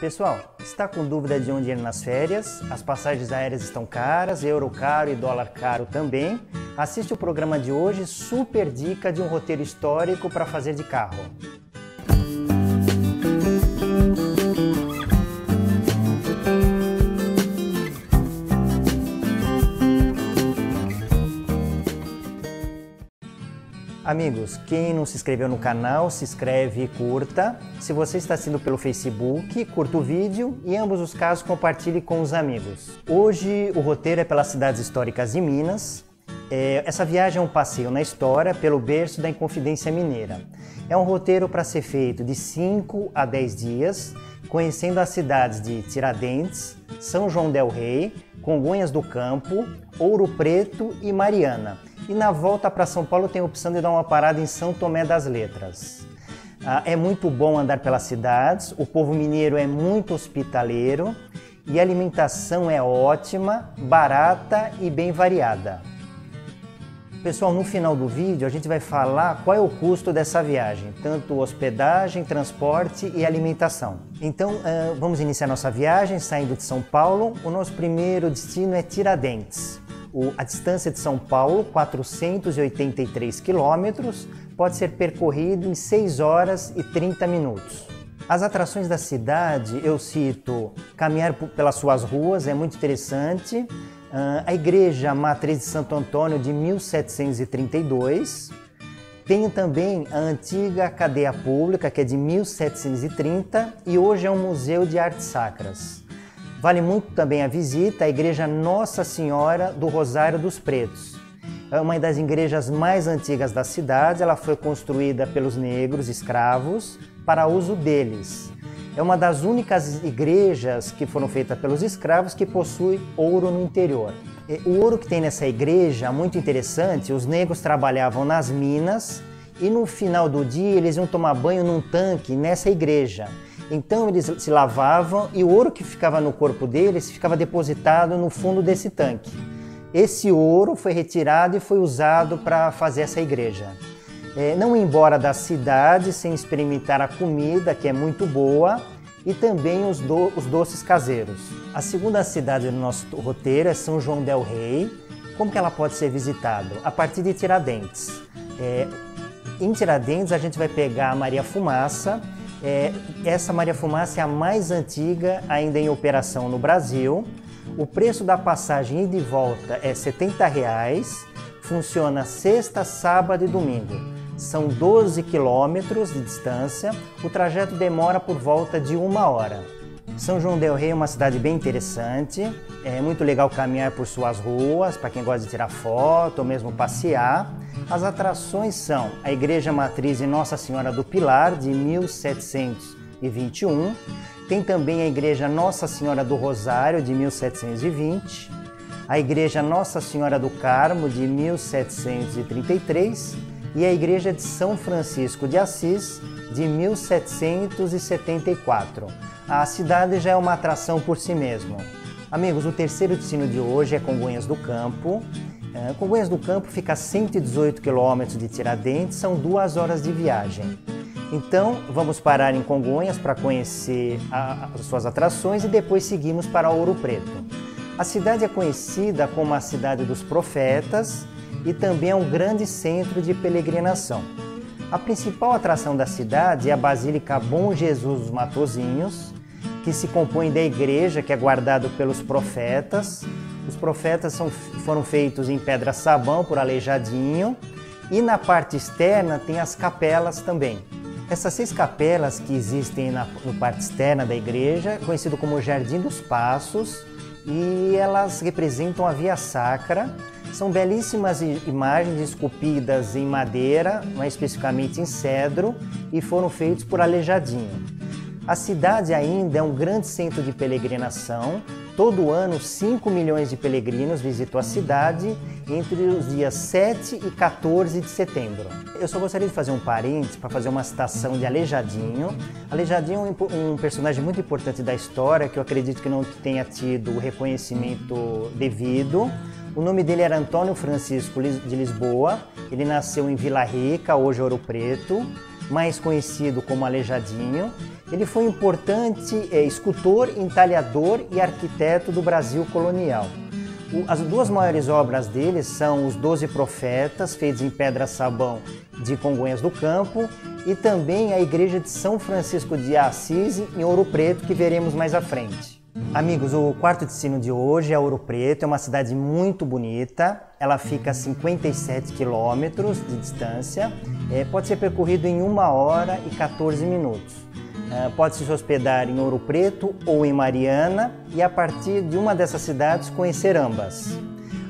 Pessoal, está com dúvida de onde ir nas férias? As passagens aéreas estão caras, euro caro e dólar caro também. Assiste o programa de hoje, super dica de um roteiro histórico para fazer de carro. Amigos, quem não se inscreveu no canal, se inscreve e curta. Se você está assistindo pelo Facebook, curta o vídeo e em ambos os casos compartilhe com os amigos. Hoje o roteiro é pelas cidades históricas de Minas. É, essa viagem é um passeio na história pelo berço da Inconfidência Mineira. É um roteiro para ser feito de 5 a 10 dias, conhecendo as cidades de Tiradentes, São João del Rei, Congonhas do Campo, Ouro Preto e Mariana e na volta para São Paulo tem a opção de dar uma parada em São Tomé das Letras. Ah, é muito bom andar pelas cidades, o povo mineiro é muito hospitaleiro e a alimentação é ótima, barata e bem variada. Pessoal, no final do vídeo a gente vai falar qual é o custo dessa viagem, tanto hospedagem, transporte e alimentação. Então uh, vamos iniciar nossa viagem saindo de São Paulo. O nosso primeiro destino é Tiradentes. O, a distância de São Paulo, 483 quilômetros, pode ser percorrido em 6 horas e 30 minutos. As atrações da cidade, eu cito caminhar pelas suas ruas, é muito interessante. Uh, a igreja Matriz de Santo Antônio de 1732. Tem também a antiga cadeia pública, que é de 1730 e hoje é um museu de artes sacras. Vale muito também a visita à Igreja Nossa Senhora do Rosário dos Pretos. É uma das igrejas mais antigas da cidade, ela foi construída pelos negros escravos para uso deles. É uma das únicas igrejas que foram feitas pelos escravos que possui ouro no interior. O ouro que tem nessa igreja, muito interessante, os negros trabalhavam nas minas e no final do dia eles iam tomar banho num tanque nessa igreja. Então eles se lavavam e o ouro que ficava no corpo deles ficava depositado no fundo desse tanque. Esse ouro foi retirado e foi usado para fazer essa igreja. É, não ir embora da cidade sem experimentar a comida, que é muito boa, e também os, do, os doces caseiros. A segunda cidade do nosso roteiro é São João del Rei. Como que ela pode ser visitada? A partir de Tiradentes. É, em Tiradentes a gente vai pegar a Maria Fumaça, é, essa Maria Fumaça é a mais antiga ainda em operação no Brasil. O preço da passagem ida e volta é 70 reais, funciona sexta, sábado e domingo. São 12 quilômetros de distância, o trajeto demora por volta de uma hora. São João del Rei é uma cidade bem interessante, é muito legal caminhar por suas ruas, para quem gosta de tirar foto ou mesmo passear. As atrações são a Igreja Matriz de Nossa Senhora do Pilar, de 1721, tem também a Igreja Nossa Senhora do Rosário, de 1720, a Igreja Nossa Senhora do Carmo, de 1733, e a Igreja de São Francisco de Assis, de 1774. A cidade já é uma atração por si mesmo. Amigos, o terceiro destino de hoje é Congonhas do Campo. É, Congonhas do Campo fica a 118 quilômetros de Tiradentes, são duas horas de viagem. Então, vamos parar em Congonhas para conhecer a, as suas atrações e depois seguimos para Ouro Preto. A cidade é conhecida como a cidade dos profetas e também é um grande centro de peregrinação. A principal atração da cidade é a Basílica Bom Jesus dos Matozinhos, que se compõe da igreja que é guardado pelos profetas. Os profetas são, foram feitos em pedra sabão por Aleijadinho e na parte externa tem as capelas também. Essas seis capelas que existem na parte externa da igreja, conhecido como Jardim dos Passos, e elas representam a Via Sacra, são belíssimas imagens esculpidas em madeira, mais especificamente em cedro, e foram feitos por Aleijadinho. A cidade ainda é um grande centro de peregrinação. Todo ano, 5 milhões de peregrinos visitam a cidade entre os dias 7 e 14 de setembro. Eu só gostaria de fazer um parênteses para fazer uma citação de Aleijadinho. Aleijadinho é um personagem muito importante da história que eu acredito que não tenha tido o reconhecimento devido. O nome dele era Antônio Francisco de Lisboa. Ele nasceu em Vila Rica, hoje Ouro Preto. Mais conhecido como Aleijadinho. Ele foi importante é, escultor, entalhador e arquiteto do Brasil colonial. As duas maiores obras dele são os Doze Profetas, feitos em pedra-sabão de Congonhas do Campo, e também a Igreja de São Francisco de Assis, em Ouro Preto, que veremos mais à frente. Amigos, o quarto destino de hoje é Ouro Preto, é uma cidade muito bonita, ela fica a 57 quilômetros de distância, é, pode ser percorrido em 1 hora e 14 minutos. Uh, pode se hospedar em Ouro Preto ou em Mariana e a partir de uma dessas cidades conhecer ambas.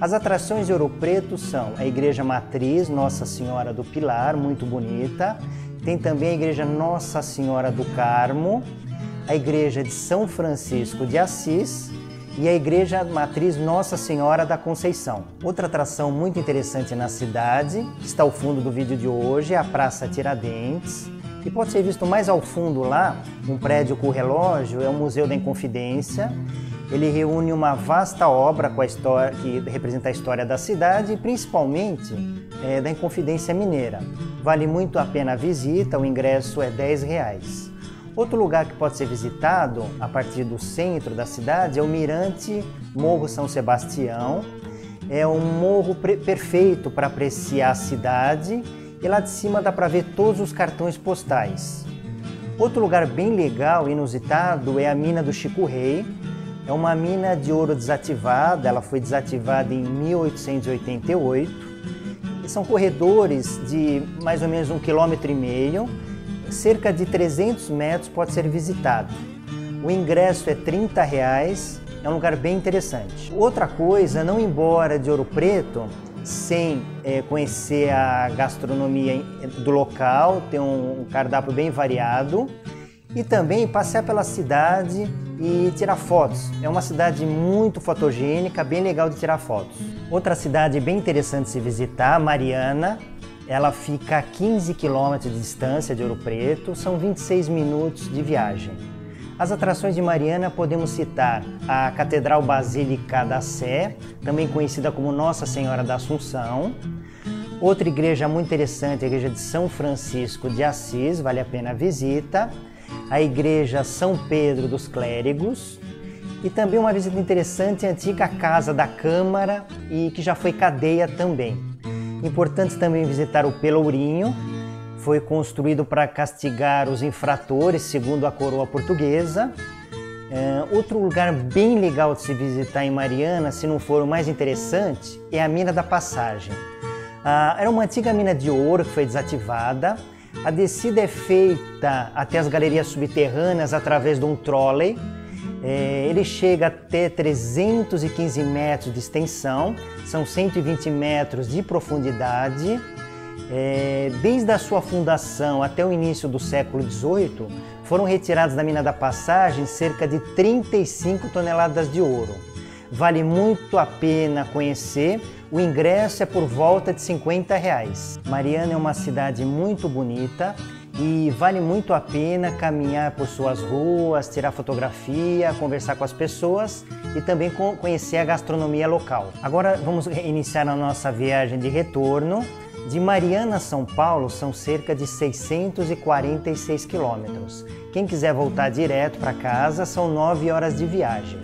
As atrações de Ouro Preto são a Igreja Matriz Nossa Senhora do Pilar, muito bonita. Tem também a Igreja Nossa Senhora do Carmo, a Igreja de São Francisco de Assis e a Igreja Matriz Nossa Senhora da Conceição. Outra atração muito interessante na cidade, que está ao fundo do vídeo de hoje, é a Praça Tiradentes e pode ser visto mais ao fundo lá, um prédio com relógio, é o Museu da Inconfidência. Ele reúne uma vasta obra com a história, que representa a história da cidade e principalmente é, da Inconfidência Mineira. Vale muito a pena a visita, o ingresso é 10 reais. Outro lugar que pode ser visitado a partir do centro da cidade é o Mirante Morro São Sebastião. É um morro perfeito para apreciar a cidade e lá de cima dá para ver todos os cartões postais. Outro lugar bem legal e inusitado é a mina do Chico Rei. É uma mina de ouro desativada, ela foi desativada em 1888. E são corredores de mais ou menos um quilômetro e meio, cerca de 300 metros pode ser visitado. O ingresso é 30 reais, é um lugar bem interessante. Outra coisa, não embora de Ouro Preto, sem é, conhecer a gastronomia do local, ter um, cardápio bem variado e também passear pela cidade e tirar fotos. É uma cidade muito fotogênica, bem legal de tirar fotos. Outra cidade bem interessante se visitar, Mariana. Ela fica a 15 quilômetros de distância de Ouro Preto, são 26 minutos de viagem. As atrações de Mariana podemos citar a Catedral Basílica da Sé, também conhecida como Nossa Senhora da Assunção. Outra igreja muito interessante, a igreja de São Francisco de Assis, vale a pena a visita. A igreja São Pedro dos Clérigos. E também uma visita interessante, a antiga Casa da Câmara e que já foi cadeia também. Importante também visitar o Pelourinho, foi construído para castigar os infratores, segundo a coroa portuguesa. É, outro lugar bem legal de se visitar em Mariana, se não for o mais interessante, é a Mina da Passagem. Ah, era uma antiga mina de ouro que foi desativada. A descida é feita até as galerias subterrâneas através de um trolley. É, ele chega até 315 metros de extensão, são 120 metros de profundidade. É, desde a sua fundação até o início do século XVIII, foram retirados da mina da passagem cerca de 35 toneladas de ouro. Vale muito a pena conhecer. O ingresso é por volta de 50 reais. Mariana é uma cidade muito bonita e vale muito a pena caminhar por suas ruas, tirar fotografia, conversar com as pessoas e também conhecer a gastronomia local. Agora vamos iniciar a nossa viagem de retorno. De Mariana a São Paulo são cerca de 646 quilômetros. Quem quiser voltar direto para casa são 9 horas de viagem.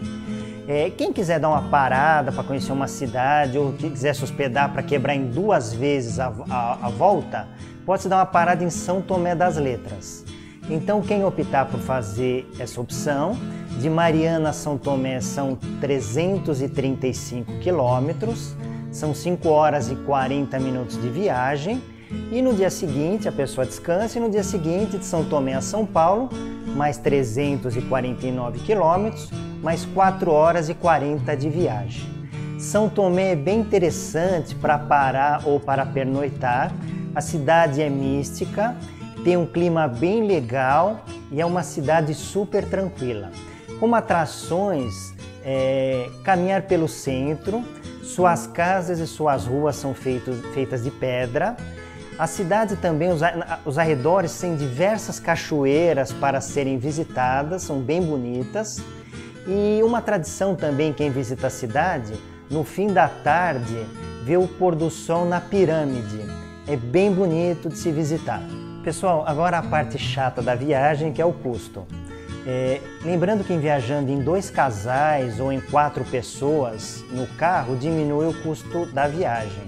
É, quem quiser dar uma parada para conhecer uma cidade ou quiser se hospedar para quebrar em duas vezes a, a, a volta, pode se dar uma parada em São Tomé das Letras. Então, quem optar por fazer essa opção, de Mariana a São Tomé são 335 quilômetros são 5 horas e 40 minutos de viagem. E no dia seguinte a pessoa descansa e no dia seguinte de São Tomé a São Paulo, mais 349 quilômetros, mais 4 horas e 40 de viagem. São Tomé é bem interessante para parar ou para pernoitar. A cidade é mística, tem um clima bem legal e é uma cidade super tranquila. Como atrações, é, caminhar pelo centro, suas casas e suas ruas são feitos, feitas de pedra. A cidade também, os, os arredores têm diversas cachoeiras para serem visitadas, são bem bonitas. E uma tradição também, quem visita a cidade, no fim da tarde, vê o pôr do sol na pirâmide. É bem bonito de se visitar. Pessoal, agora a parte chata da viagem, que é o custo. É, lembrando que em viajando em dois casais ou em quatro pessoas no carro diminui o custo da viagem.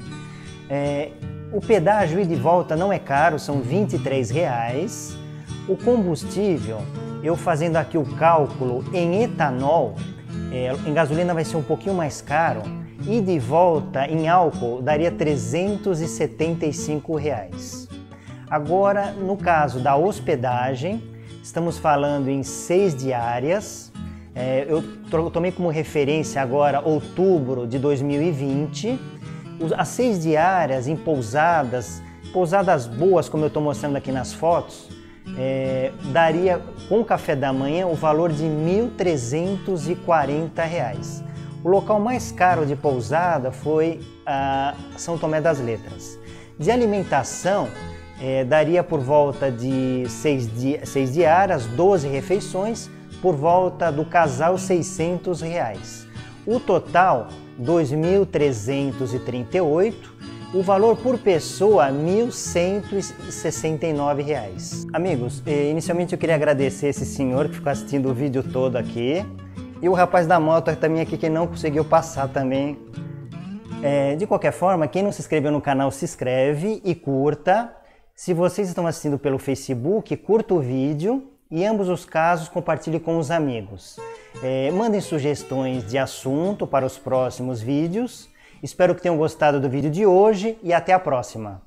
É, o pedágio e volta não é caro, são 23 reais. O combustível, eu fazendo aqui o cálculo em etanol, é, em gasolina vai ser um pouquinho mais caro. E de volta em álcool daria 375 reais. Agora, no caso da hospedagem, estamos falando em seis diárias. É, eu tomei como referência agora outubro de 2020. As seis diárias em pousadas, pousadas boas, como eu estou mostrando aqui nas fotos, é, daria com o café da manhã o valor de R$ 1.340. O local mais caro de pousada foi São Tomé das Letras. De alimentação, é, daria por volta de seis, di seis diárias, 12 refeições, por volta do casal 600 reais. O total, 2.338, o valor por pessoa, R$ 1.169. Amigos, eh, inicialmente eu queria agradecer esse senhor que ficou assistindo o vídeo todo aqui. E o rapaz da moto também aqui que não conseguiu passar também. É, de qualquer forma, quem não se inscreveu no canal, se inscreve e curta. Se vocês estão assistindo pelo Facebook, curta o vídeo e, em ambos os casos, compartilhe com os amigos. É, mandem sugestões de assunto para os próximos vídeos. Espero que tenham gostado do vídeo de hoje e até a próxima.